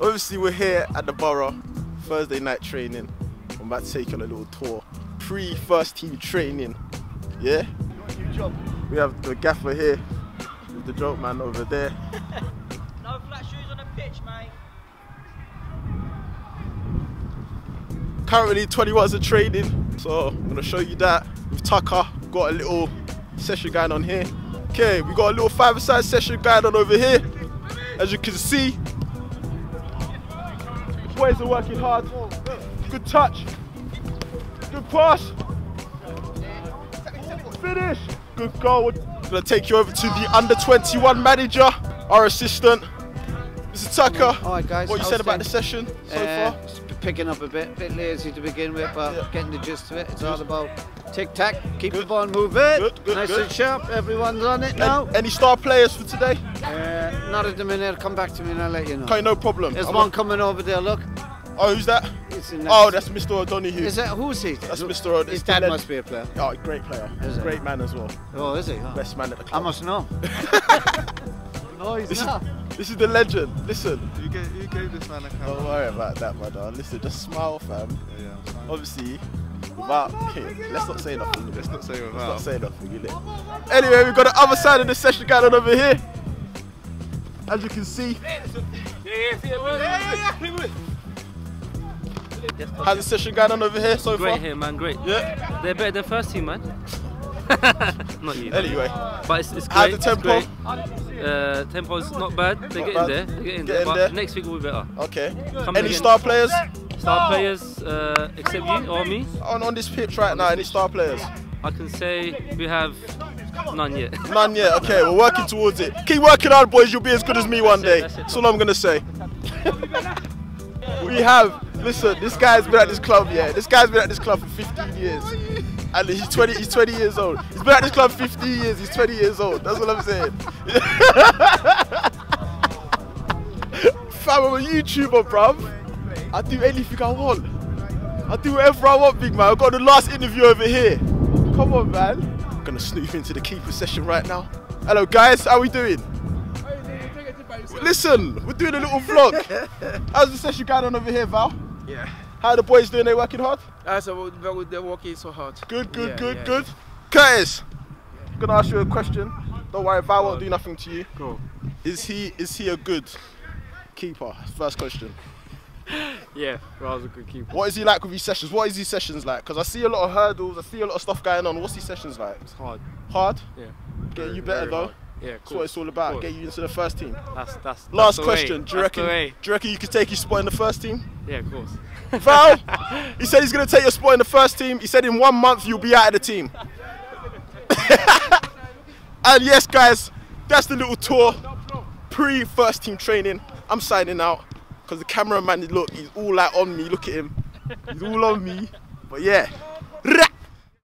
Obviously, we're here at the Borough, Thursday night training. I'm about to take you on a little tour. Pre first team training. Yeah? We have the gaffer here, with the joke man over there. No flat shoes on the pitch, mate. Currently 20 hours of training, so I'm gonna show you that. With Tucker, got a little session going on here. Okay, we got a little five-a-side session going on over here. As you can see, boys are working hard. Good touch, good pass, finish, good goal. Gonna take you over to the under 21 manager, our assistant, Mr. Tucker. All right, guys. What you said about the session so Uh, far? Picking up a bit, a bit lazy to begin with, but Yeah. getting the gist of it. It's all about tic tac, keep the ball moving, Good, good, nice good. and sharp. Everyone's on it now. Any, any star players for today? Uh, not at the minute. Come back to me and I'll let you know. Okay, no problem. There's I'm one on- coming over there. Look. Oh, who's that? Oh, that's Mr. O'Donoghue. Is that who's he? That's Mr. O'D- His dad must be a player. Oh, great player. Is it? Great man as well. Oh, is he? Oh. Best man at the club. I must know. no, he's This is, this is the legend. Listen, You gave, you gave this man a camera. don't worry about that, my brother. Listen, just smile, fam. Yeah, yeah, I'm fine. Obviously, without. Okay, let's not say nothing. Let's not say Let's not say nothing. You know. Anyway, we've got the other side of the session going on over here. As you can see, how's the session going on over here so Great far? here, man. Great. Yeah. They're better than first team, man. not you. Anyway, But it's, it's how's great. the tempo? Uh, tempo's not bad. They're getting there. They're getting there. But there. next week will be better. Okay. Come Any again. star players Star players, uh, except you or me, on, on this pitch right now? Any star players? I can say we have none yet. None yet. Okay, we're working towards it. Keep working hard, boys. You'll be as good as me one day. That's it, That's all I'm gonna say. we have. Listen, this guy's been at this club. Yeah, this guy's been at this club for 15 years, and he's 20. He's 20 years old. He's been at this club 15 years. He's 20 years old. That's what I'm saying. Fam, I'm a YouTuber, bruv. I do anything I want. I do whatever I want, big man. I've got the last interview over here. Come on, man. I'm gonna snoop into the keeper session right now. Hello, guys. How we doing? Listen, we're doing a little vlog. How's the session going on over here, Val? Yeah. How are the boys doing? They working hard? Uh, so they're, working so hard. Good, good, Yeah, good, yeah, good. Curtis, I'm gonna ask you a question. Don't worry, Val won't do nothing to you. Cool. Is he is he a good keeper? First question. Yeah, Raul's a good keeper. What is he like with his sessions? What is his sessions like? Because I see a lot of hurdles, I see a lot of stuff going on. What's his sessions like? It's hard. Hard? Yeah. Getting you better though. hard. Yeah, That's what it's all about. Get you into the first team. That's that's. Last that's question. Do you That's reckon? Do you reckon you could take your spot in the first team? Yeah, of course. Val, he said he's going to take your spot in the first team. He said in one month you'll be out of the team. and yes, guys, that's the little tour. Pre first team training. I'm signing out because the cameraman, look, he's all like on me. Look at him. He's all on me. But yeah.